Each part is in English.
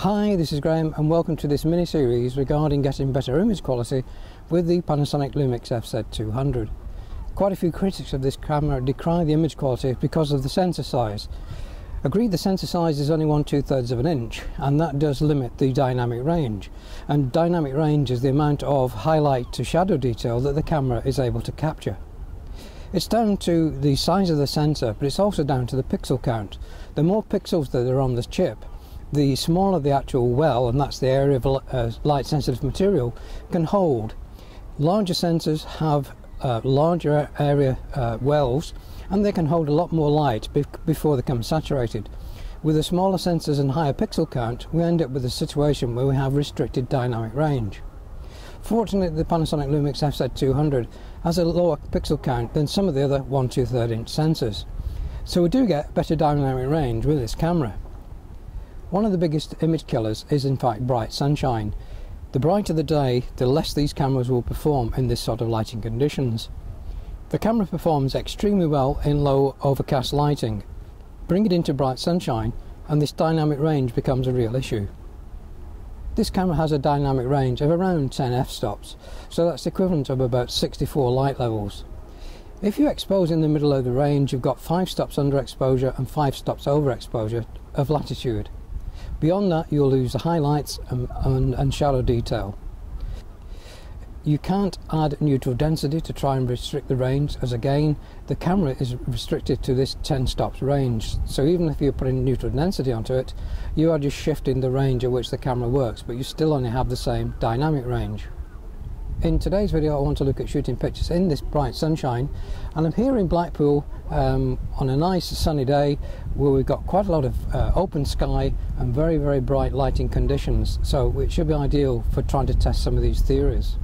Hi, this is Graham and welcome to this mini-series regarding getting better image quality with the Panasonic Lumix FZ200. Quite a few critics of this camera decry the image quality because of the sensor size. Agreed the sensor size is only 1 2 thirds of an inch and that does limit the dynamic range and dynamic range is the amount of highlight to shadow detail that the camera is able to capture. It's down to the size of the sensor but it's also down to the pixel count. The more pixels that are on this chip the smaller the actual well, and that's the area of uh, light sensitive material, can hold. Larger sensors have uh, larger area uh, wells and they can hold a lot more light be before they become saturated. With the smaller sensors and higher pixel count, we end up with a situation where we have restricted dynamic range. Fortunately, the Panasonic Lumix FZ200 has a lower pixel count than some of the other 1 2 3 inch sensors. So we do get better dynamic range with this camera. One of the biggest image killers is in fact bright sunshine. The brighter the day, the less these cameras will perform in this sort of lighting conditions. The camera performs extremely well in low overcast lighting. Bring it into bright sunshine and this dynamic range becomes a real issue. This camera has a dynamic range of around 10 f-stops, so that's equivalent of about 64 light levels. If you expose in the middle of the range, you've got 5 stops under exposure and 5 stops over exposure of latitude. Beyond that, you'll lose the highlights and, and, and shadow detail. You can't add neutral density to try and restrict the range, as again, the camera is restricted to this 10 stops range. So even if you're putting neutral density onto it, you are just shifting the range at which the camera works, but you still only have the same dynamic range. In today's video I want to look at shooting pictures in this bright sunshine and I'm here in Blackpool um, on a nice sunny day where we've got quite a lot of uh, open sky and very very bright lighting conditions so it should be ideal for trying to test some of these theories.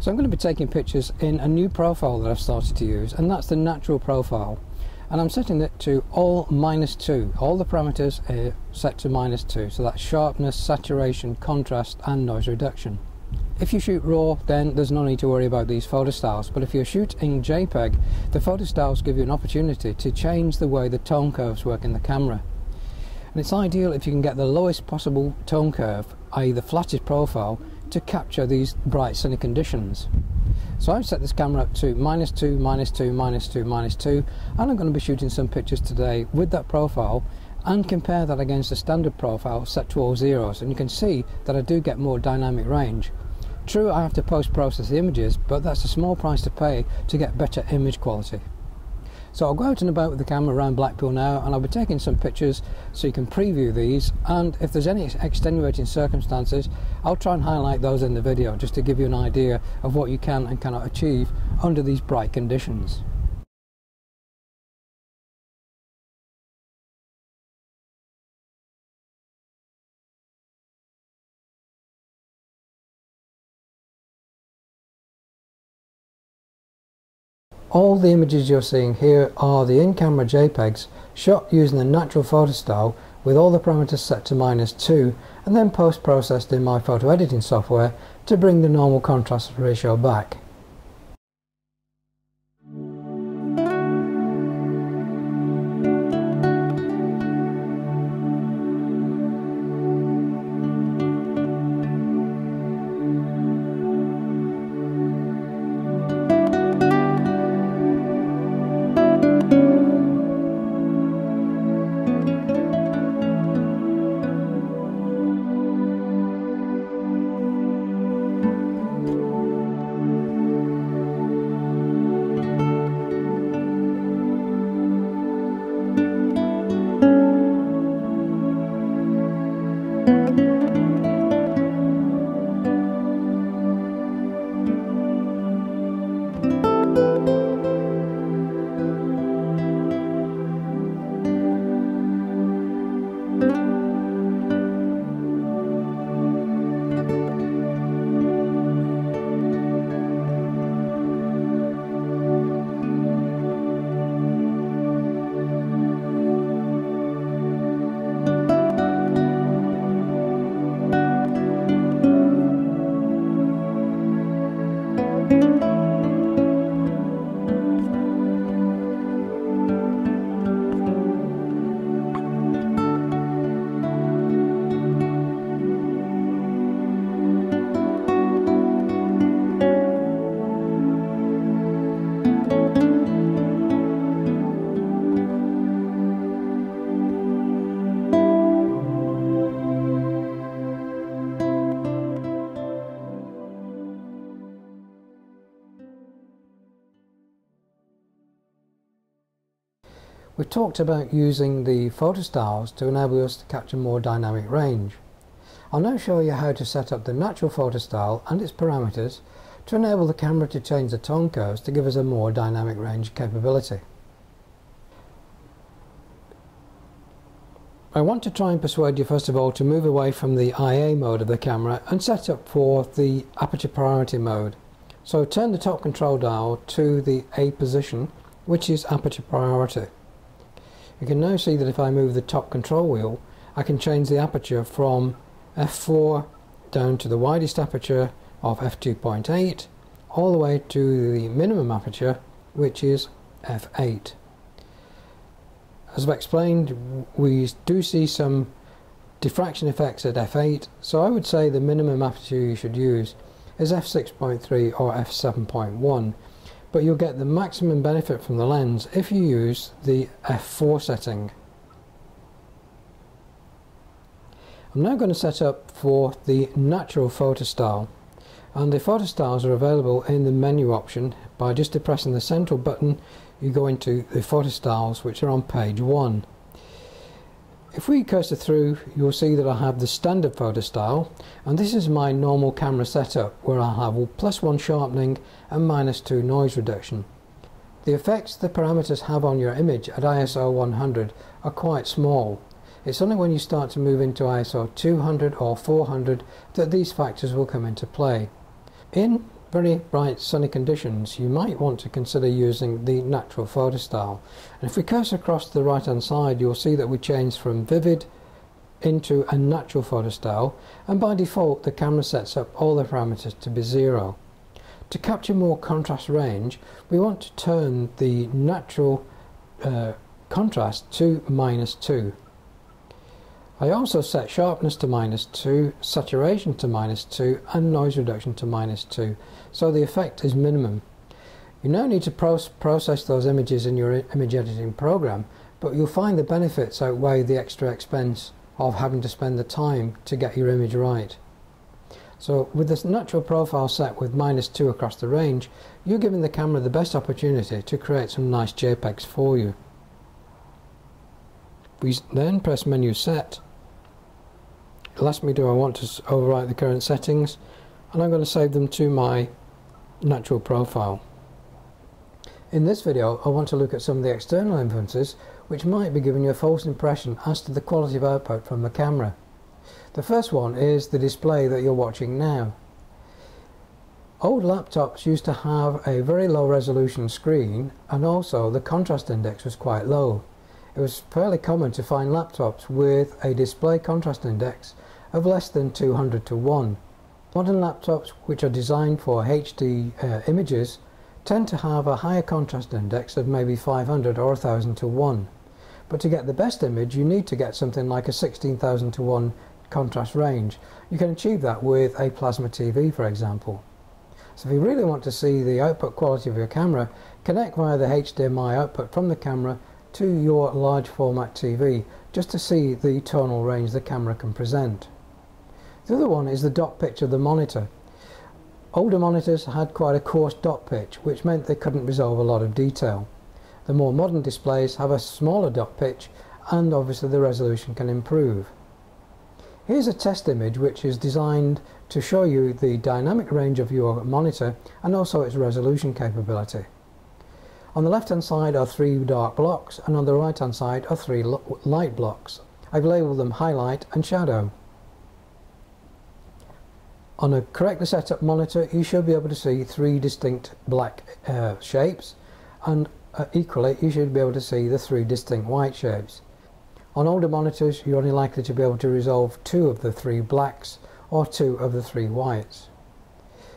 So I'm going to be taking pictures in a new profile that I've started to use and that's the natural profile and I'm setting it to all minus 2 all the parameters are set to minus 2 so that's sharpness, saturation, contrast and noise reduction. If you shoot RAW, then there's no need to worry about these photo styles, but if you're shooting JPEG, the photo styles give you an opportunity to change the way the tone curves work in the camera. And it's ideal if you can get the lowest possible tone curve, i.e. the flattest profile, to capture these bright sunny conditions. So I've set this camera up to minus 2, minus 2, minus 2, minus 2, and I'm going to be shooting some pictures today with that profile and compare that against the standard profile set to all zeros and you can see that I do get more dynamic range True, I have to post-process the images, but that's a small price to pay to get better image quality. So I'll go out and about with the camera around Blackpool now and I'll be taking some pictures so you can preview these and if there's any extenuating circumstances I'll try and highlight those in the video just to give you an idea of what you can and cannot achieve under these bright conditions. All the images you're seeing here are the in-camera JPEGs shot using the natural photo style with all the parameters set to minus 2 and then post-processed in my photo editing software to bring the normal contrast ratio back. We talked about using the photo styles to enable us to capture more dynamic range. I'll now show you how to set up the natural photo style and its parameters to enable the camera to change the tone curves to give us a more dynamic range capability. I want to try and persuade you first of all to move away from the IA mode of the camera and set up for the aperture priority mode. So turn the top control dial to the A position which is aperture priority. You can now see that if I move the top control wheel I can change the aperture from f4 down to the widest aperture of f2.8 all the way to the minimum aperture which is f8. As I've explained, we do see some diffraction effects at f8, so I would say the minimum aperture you should use is f6.3 or f7.1, but you'll get the maximum benefit from the lens if you use the f4 setting. I'm now going to set up for the natural photo style and the photo styles are available in the menu option by just depressing the central button you go into the photo styles which are on page 1. If we cursor through you'll see that I have the standard photo style and this is my normal camera setup where I have plus 1 sharpening and minus 2 noise reduction. The effects the parameters have on your image at ISO 100 are quite small. It's only when you start to move into ISO 200 or 400 that these factors will come into play. In very bright sunny conditions, you might want to consider using the natural photo style. And if we cursor across to the right hand side, you'll see that we change from vivid into a natural photo style and by default the camera sets up all the parameters to be zero. To capture more contrast range we want to turn the natural uh, contrast to minus 2 I also set sharpness to minus 2, saturation to minus 2 and noise reduction to minus 2 so the effect is minimum. You now need to process those images in your image editing program but you'll find the benefits outweigh the extra expense of having to spend the time to get your image right. So with this natural profile set with minus 2 across the range you're giving the camera the best opportunity to create some nice JPEGs for you. We then press menu set it'll ask me do I want to overwrite the current settings and I'm going to save them to my natural profile. In this video I want to look at some of the external influences which might be giving you a false impression as to the quality of output from the camera. The first one is the display that you're watching now. Old laptops used to have a very low resolution screen and also the contrast index was quite low. It was fairly common to find laptops with a display contrast index of less than 200 to 1. Modern laptops which are designed for HD uh, images tend to have a higher contrast index of maybe 500 or 1000 to 1. But to get the best image you need to get something like a 16,000 to 1 contrast range. You can achieve that with a plasma TV for example. So if you really want to see the output quality of your camera, connect via the HDMI output from the camera to your large format TV just to see the tonal range the camera can present. The other one is the dot pitch of the monitor. Older monitors had quite a coarse dot pitch which meant they couldn't resolve a lot of detail. The more modern displays have a smaller dot pitch and obviously the resolution can improve. Here's a test image which is designed to show you the dynamic range of your monitor and also its resolution capability. On the left hand side are three dark blocks and on the right hand side are three light blocks. I've labelled them highlight and shadow. On a correctly set up monitor you should be able to see three distinct black uh, shapes and uh, equally you should be able to see the three distinct white shapes. On older monitors you're only likely to be able to resolve two of the three blacks or two of the three whites.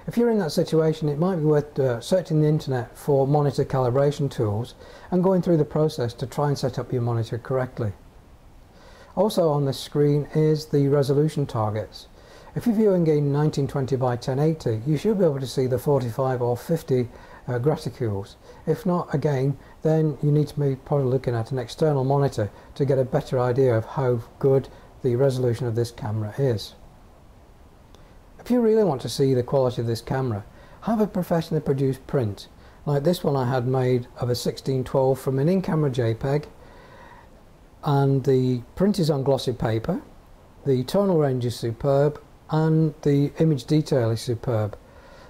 If you're in that situation it might be worth uh, searching the internet for monitor calibration tools and going through the process to try and set up your monitor correctly. Also on this screen is the resolution targets. If you're viewing in 1920 by 1080 you should be able to see the 45 or 50 uh, graticules. If not again then you need to be probably looking at an external monitor to get a better idea of how good the resolution of this camera is. If you really want to see the quality of this camera have a professionally produced print like this one I had made of a 1612 from an in-camera JPEG and the print is on glossy paper, the tonal range is superb, and the image detail is superb.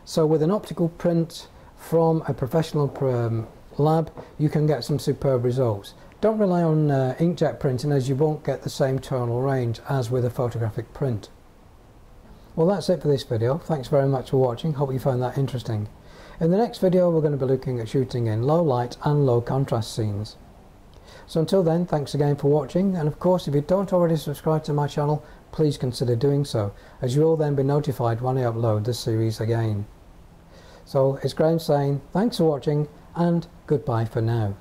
So with an optical print from a professional um, lab, you can get some superb results. Don't rely on uh, inkjet printing as you won't get the same tonal range as with a photographic print. Well that's it for this video. Thanks very much for watching. Hope you found that interesting. In the next video we're going to be looking at shooting in low light and low contrast scenes. So until then, thanks again for watching and of course if you don't already subscribe to my channel, please consider doing so as you will then be notified when I upload this series again. So it's Graham saying thanks for watching and goodbye for now.